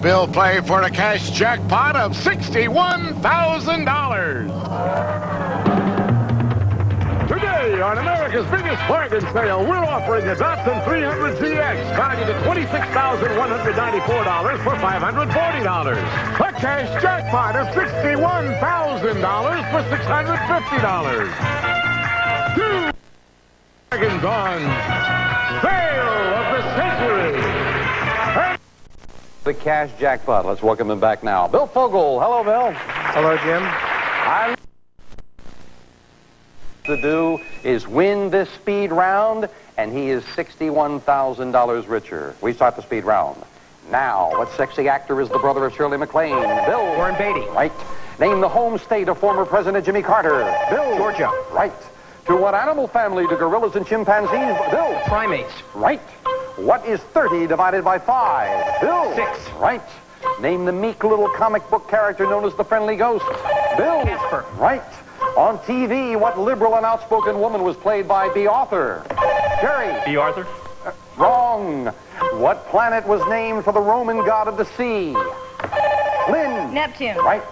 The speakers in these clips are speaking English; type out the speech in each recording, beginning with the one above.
Bill play for a cash jackpot of $61,000. Today on America's biggest bargain sale, we're offering a Datsun 300 ZX valued at $26,194 for $540. A cash jackpot of $61,000 for $650. Two bargains on sale of the century. The cash jackpot. Let's welcome him back now. Bill Fogel. Hello, Bill. Hello, Jim. I to do is win this speed round, and he is $61,000 richer. We start the speed round. Now, what sexy actor is the brother of Shirley MacLaine? Bill. Warren Beatty. Right. Name the home state of former President Jimmy Carter. Bill. Georgia. Right. To what animal family do gorillas and chimpanzees? Bill. Primates. Right. What is 30 divided by 5? Bill. Six. Right. Name the meek little comic book character known as the Friendly Ghost. Bill. Casper. Right. On TV, what liberal and outspoken woman was played by Bea Arthur? Jerry. Bea Arthur. Uh, wrong. What planet was named for the Roman god of the sea? Lynn. Neptune. Right.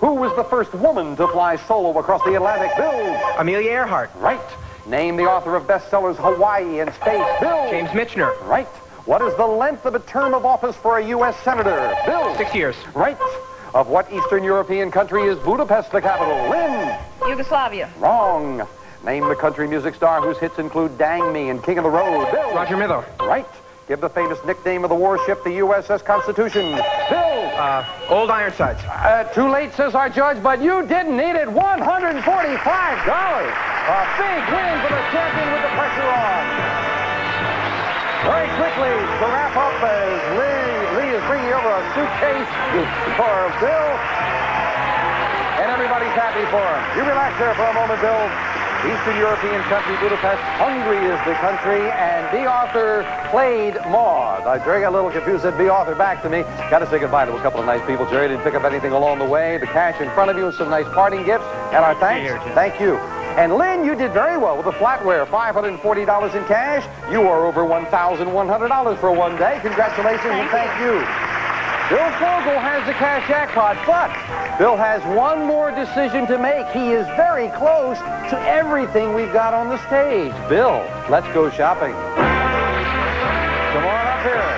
Who was the first woman to fly solo across the Atlantic? Bill. Amelia Earhart. Right. Name the author of bestsellers Hawaii and Space. Bill. James Michener. Right. What is the length of a term of office for a U.S. senator? Bill. Six years. Right. Of what Eastern European country is Budapest the capital? Lynn. Yugoslavia. Wrong. Name the country music star whose hits include Dang Me and King of the Road. Bill. Roger Miller. Right. Give the famous nickname of the warship, the USS Constitution. Bill. Uh, Old Ironsides. Uh, too late, says our judge, but you didn't need it. $145. A big win for the champion with the pressure on. Very quickly, to wrap up, as Lee, Lee is bringing over a suitcase for Bill. And everybody's happy for him. You relax there for a moment, Bill. Eastern European country, Budapest. Hungary is the country, and Bea Arthur played Maude. I Jerry got a little confused, said Bea Arthur back to me. Got to say goodbye to a couple of nice people. Jerry didn't pick up anything along the way. The cash in front of you and some nice parting gifts. And our thanks. Thank you. And Lynn, you did very well with the flatware. $540 in cash. You are over $1,100 for one day. Congratulations and thank you. Bill Fogel has the cash jackpot, but Bill has one more decision to make. He is very close to everything we've got on the stage. Bill, let's go shopping. Come on up here.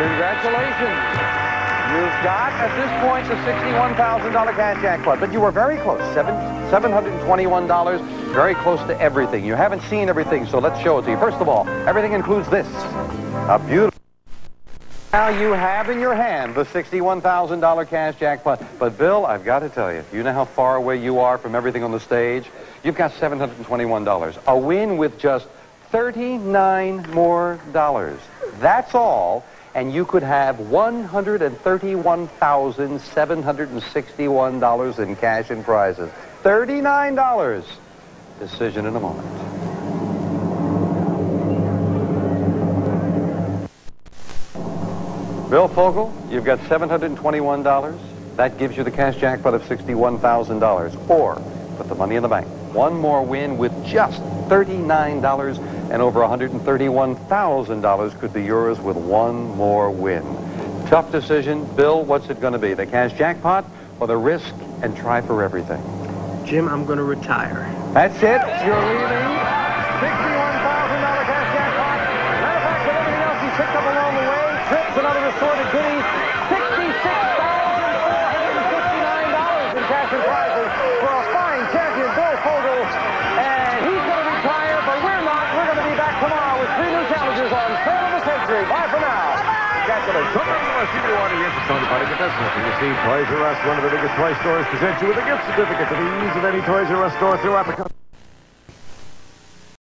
Congratulations. You've got, at this point, the $61,000 cash jackpot, but you were very close, Seven, $721, very close to everything. You haven't seen everything, so let's show it to you. First of all, everything includes this, a beautiful... Now you have in your hand the $61,000 cash jackpot. But Bill, I've got to tell you, you know how far away you are from everything on the stage? You've got $721. A win with just 39 more dollars. That's all. And you could have $131,761 in cash and prizes. $39. Decision in a moment. Bill Fogel, you've got $721. That gives you the cash jackpot of $61,000. Or, put the money in the bank. One more win with just $39 and over $131,000 could be yours with one more win. Tough decision. Bill, what's it going to be? The cash jackpot or the risk and try for everything? Jim, I'm going to retire. That's it. You're leaving. $61,000 cash jackpot. Matter of fact, with everything else he picked up along the way, trips and other assorted goodies, $66,459 in cash and prizes for a fine champion, Bill Fogel. And he's going to retire, but we're not. We're going to be back tomorrow with three new challenges on Sale Century. Bye for now. Congratulations. Somebody wants you to order your Tony Party Get this one. You see, Toys R Us, one of the biggest toy stores, presents you with a gift certificate to the ease of any Toys R Us store throughout the country.